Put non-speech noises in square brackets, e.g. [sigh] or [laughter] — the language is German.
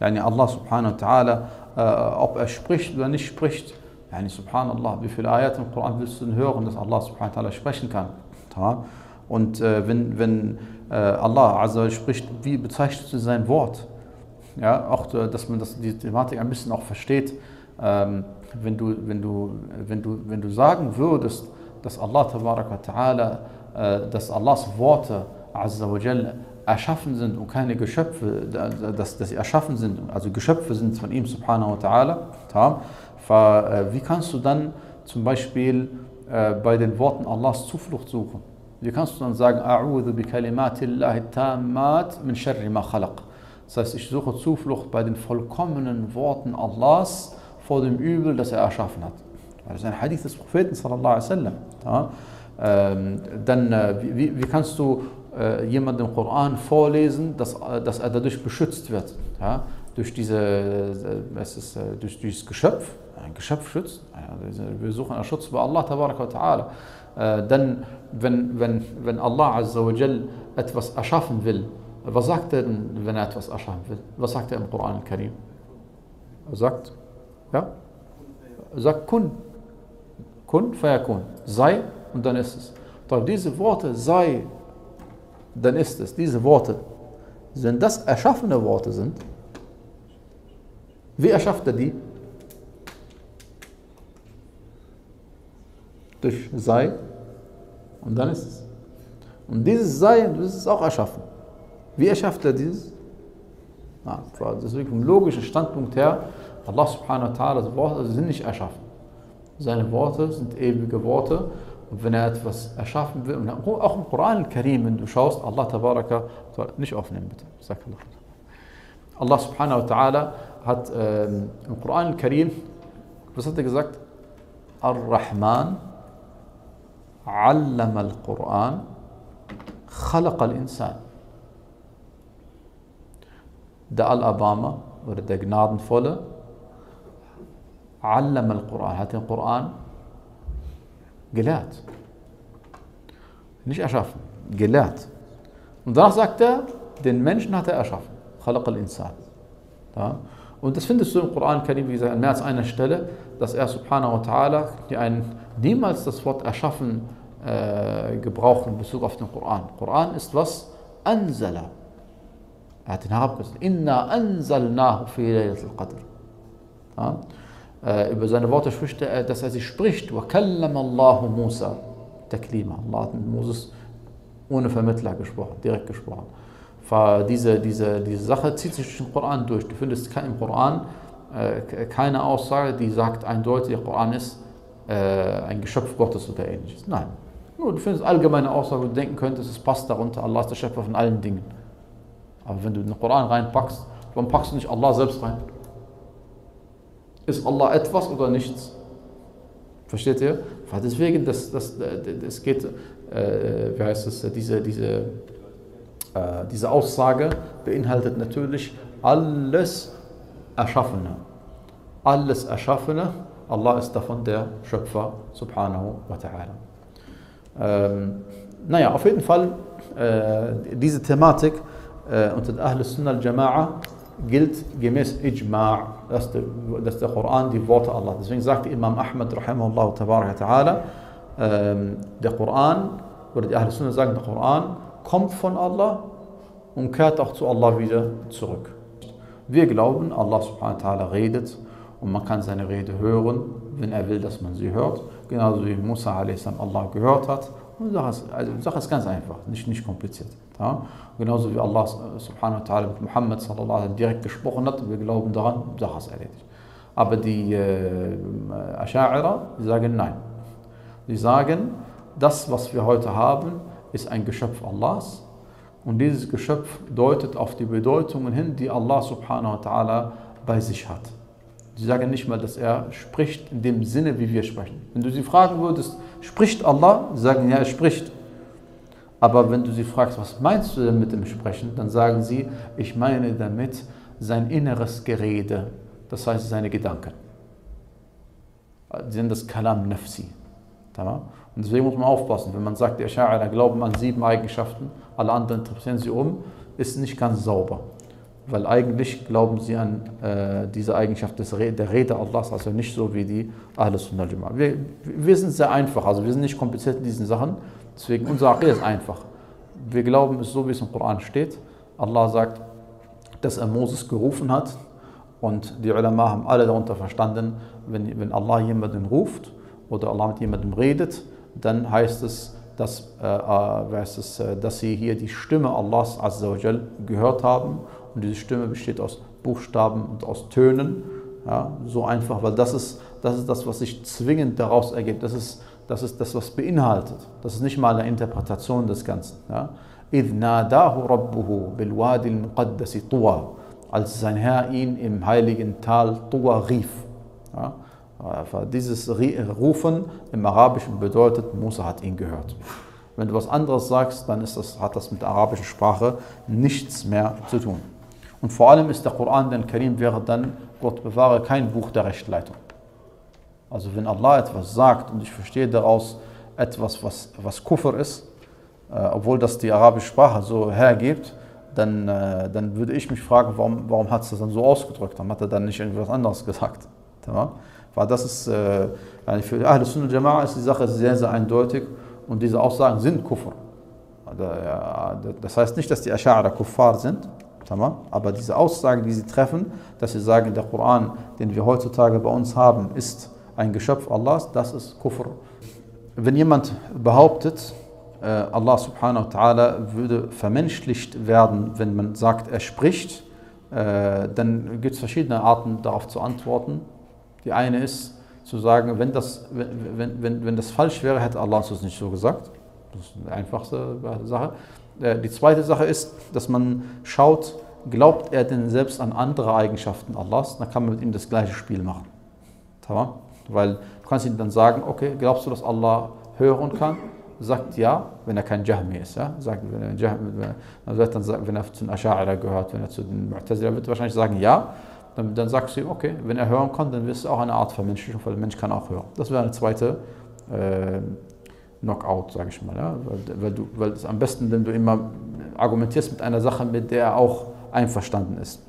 Yani Allah subhanahu wa ta'ala, äh, ob er spricht oder nicht spricht. Yani subhanallah, wie viele Ayat im Koran willst du denn hören, dass Allah subhanahu wa ta'ala sprechen kann? Und äh, wenn, wenn äh, Allah also spricht, wie bezeichnest du sein Wort? Ja, auch, äh, dass man das, die Thematik ein bisschen auch versteht. Ähm, wenn, du, wenn, du, wenn, du, wenn du sagen würdest, dass Allah ta'ala, äh, dass Allahs Worte Azza erschaffen sind und keine Geschöpfe, dass, dass sie erschaffen sind, also Geschöpfe sind von ihm subhanahu wa ta'ala, wie kannst du dann zum Beispiel äh, bei den Worten Allahs Zuflucht suchen? Wie kannst du dann sagen, A'udhu bi kalimatillahi tammat min sharri ma khalaq? Das heißt, ich suche Zuflucht bei den vollkommenen Worten Allahs vor dem Übel, das er erschaffen hat. Das ist ein Hadith des Propheten sallallahu alaihi wasallam. Ja? Ähm, dann, äh, wie, wie kannst du äh, jemand den Koran vorlesen, dass, äh, dass er dadurch beschützt wird. Ja? Durch, diese, äh, es ist, äh, durch dieses Geschöpf. Ein Geschöpf schützt. Wir suchen einen Schutz bei Allah ta'ala. Äh, dann, wenn, wenn, wenn Allah etwas erschaffen will, was sagt er denn, wenn er etwas erschaffen will? Was sagt er im Koran Karim? Er sagt, ja? Er sagt kun. Kun, fayakun. Sei und dann ist es. Doch diese Worte sei dann ist es, diese Worte, wenn das erschaffene Worte sind, wie erschafft er die? Durch sei und dann ist es. Und dieses Sei, das ist auch erschaffen. Wie erschafft er dieses? Na, deswegen vom logischen Standpunkt her, Allah subhanahu wa ta'ala, Worte sind nicht erschaffen. Seine Worte sind ewige Worte er etwas erschaffen will, und auch im Koran Karim, wenn du schaust, Allah Tabaraka, nicht aufnehmen bitte, sag Allah. Allah subhanahu wa ta'ala hat ähm, im Koran Karim, was hat er gesagt? Ar-Rahman, علم القرآن خلق الإنسان der Al-Abama oder der Gnadenvolle علم القرآن hat den Koran gelehrt. Nicht erschaffen, gelehrt. Und danach sagt er, den Menschen hat er erschaffen. Khalaq al-Insan. Ja? Und das findest du im Koran wie gesagt, an mehr als einer Stelle, dass er subhanahu wa ta'ala niemals das Wort erschaffen äh, gebraucht in Bezug auf den Koran. Koran ist was? Anzala. Er hat den herabgesetzt. Inna anzalnahu fi laylatul qadr. Ja? Äh, über seine Worte spricht er, dass er sie spricht. Allahu Musa taklima. Allah hat mit Moses ohne Vermittler gesprochen, direkt gesprochen. Diese, diese, diese Sache zieht sich durch den Koran durch. Du findest im Koran äh, keine Aussage, die sagt eindeutig, der Koran ist äh, ein Geschöpf Gottes oder ähnliches. Nein. Nur du findest allgemeine Aussagen, wo du denken könntest, es passt darunter, Allah ist der Schöpfer von allen Dingen. Aber wenn du den Koran reinpackst, warum packst du nicht Allah selbst rein? Ist Allah etwas oder nichts? Versteht ihr? Deswegen, das, das, das geht, äh, wie heißt es, diese, diese, äh, diese Aussage beinhaltet natürlich alles Erschaffene. Alles Erschaffene, Allah ist davon der Schöpfer, subhanahu wa ta'ala. Ähm, naja, auf jeden Fall, äh, diese Thematik äh, unter Ahl Sunnah al-Jama'a gilt gemäß Ijma', dass der, dass der Koran die Worte Allah. Deswegen sagte Imam Ahmad, rahimahullah ta'ala, ähm, der Koran, oder die Ahl Sunnah sagen, der Koran kommt von Allah und kehrt auch zu Allah wieder zurück. Wir glauben, Allah subhanahu wa ta'ala redet und man kann seine Rede hören, wenn er will, dass man sie hört. Genauso wie Musa a.s. Allah gehört hat. Und Sache ist, also Sache ist ganz einfach, nicht, nicht kompliziert. Ja? Genauso wie Allah subhanahu wa ta'ala mit Muhammad sallallahu alaihi direkt gesprochen hat, wir glauben daran, Sache ist erledigt. Aber die äh, Asha'ira, sagen nein. Die sagen, das, was wir heute haben, ist ein Geschöpf Allahs. Und dieses Geschöpf deutet auf die Bedeutungen hin, die Allah subhanahu wa ta'ala bei sich hat. Sie sagen nicht mal, dass er spricht in dem Sinne, wie wir sprechen. Wenn du sie fragen würdest, spricht Allah? Sie sagen, ja, er spricht. Aber wenn du sie fragst, was meinst du denn mit dem Sprechen, dann sagen sie, ich meine damit sein inneres Gerede, das heißt seine Gedanken. Sie sind das Kalam Nafsi. Und deswegen muss man aufpassen, wenn man sagt, die Asha'ira glauben an sieben Eigenschaften, alle anderen interpretieren sie um, ist nicht ganz sauber. Weil eigentlich glauben sie an äh, diese Eigenschaft des der Rede Allahs, also nicht so wie die Ahl Sunnah al wir, wir sind sehr einfach, also wir sind nicht kompliziert in diesen Sachen, deswegen unser Aqid ist einfach. Wir glauben es so, wie es im Koran steht. Allah sagt, dass er Moses gerufen hat und die Ulama haben alle darunter verstanden, wenn, wenn Allah jemanden ruft oder Allah mit jemandem redet, dann heißt es, dass, äh, äh heißt es, äh, dass sie hier die Stimme Allahs gehört haben und diese Stimme besteht aus Buchstaben und aus Tönen. Ja, so einfach, weil das ist, das ist das, was sich zwingend daraus ergibt. Das ist, das ist das, was beinhaltet. Das ist nicht mal eine Interpretation des Ganzen. Ja. إذ ناداه ربه بالوادي المقدس طوى als sein Herr ihn im heiligen Tal Tuwa rief. Ja, dieses Rufen im Arabischen bedeutet, Musa hat ihn gehört. Wenn du was anderes sagst, dann ist das, hat das mit der arabischen Sprache nichts mehr zu tun. Und vor allem ist der Koran, den Karim wäre dann, Gott bewahre, kein Buch der Rechtleitung. Also wenn Allah etwas sagt und ich verstehe daraus etwas, was, was Kufr ist, äh, obwohl das die arabische Sprache so hergibt, dann, äh, dann würde ich mich fragen, warum, warum hat es das dann so ausgedrückt? Warum hat er dann nicht irgendwas anderes gesagt? [laughs] Ja? Weil das ist, äh, für Ahl Sunnah Jama'a ist die Sache sehr, sehr eindeutig und diese Aussagen sind Kufr. Das heißt nicht, dass die Ash'ara Kuffar sind, aber diese Aussagen, die sie treffen, dass sie sagen, der Koran, den wir heutzutage bei uns haben, ist ein Geschöpf Allahs, das ist Kufr. Wenn jemand behauptet, äh, Allah subhanahu wa ta'ala würde vermenschlicht werden, wenn man sagt, er spricht, äh, dann gibt es verschiedene Arten darauf zu antworten. Die eine ist zu sagen, wenn das, wenn, wenn, wenn das falsch wäre, hätte Allah es nicht so gesagt. Das ist die einfachste Sache. Äh, die zweite Sache ist, dass man schaut, glaubt er denn selbst an andere Eigenschaften Allahs, dann kann man mit ihm das gleiche Spiel machen. Weil du kannst ihm dann sagen, okay, glaubst du, dass Allah hören kann? sagt ja, wenn er kein Jahmi ist. Ja? Sagt, wenn er, Jahmi, er dann sagt, wenn er zu den Asha'ira gehört, wenn er zu den Mu'tazila wird er wahrscheinlich sagen ja. Dann, dann sagst du ihm, okay, wenn er hören kann, dann ist es auch eine Art Vermenschlichung, weil der Mensch kann auch hören. Das wäre eine zweite äh, Knockout, sage ich mal. Ja? Weil, weil, du, weil es am besten, wenn du immer argumentierst mit einer Sache, mit der er auch einverstanden ist.